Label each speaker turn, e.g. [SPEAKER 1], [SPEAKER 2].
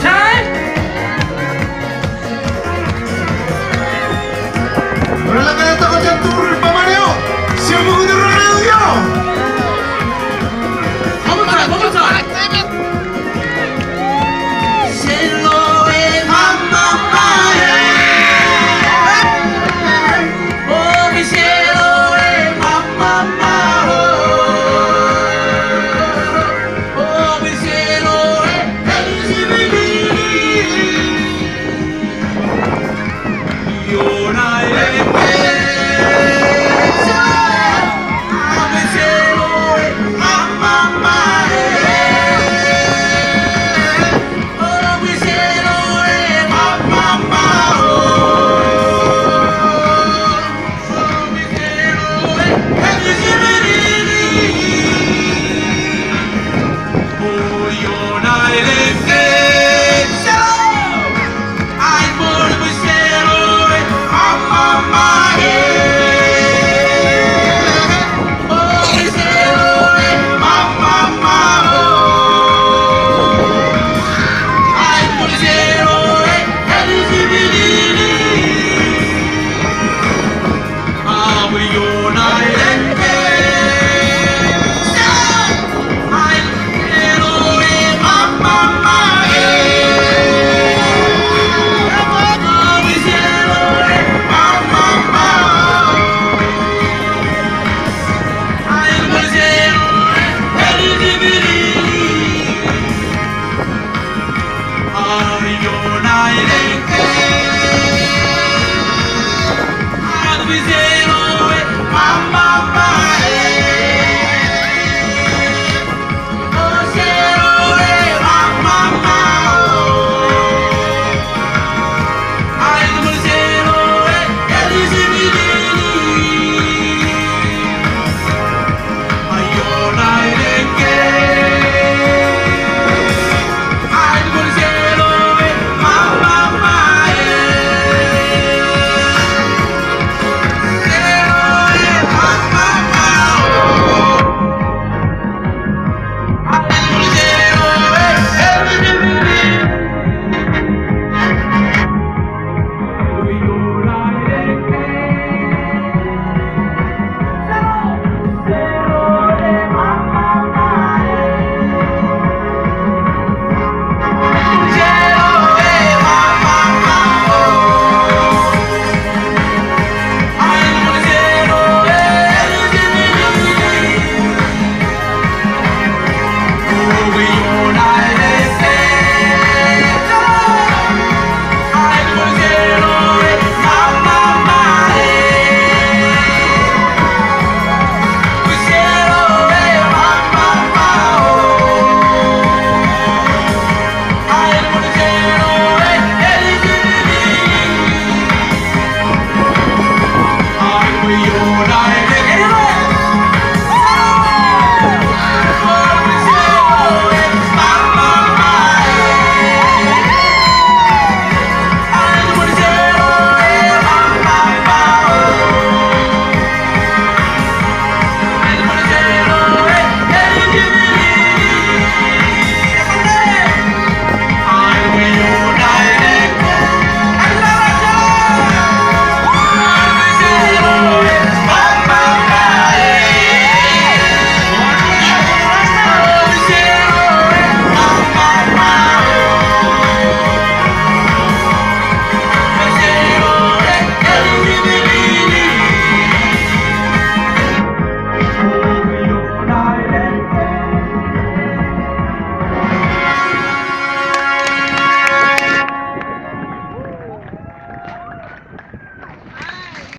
[SPEAKER 1] time. United. every day.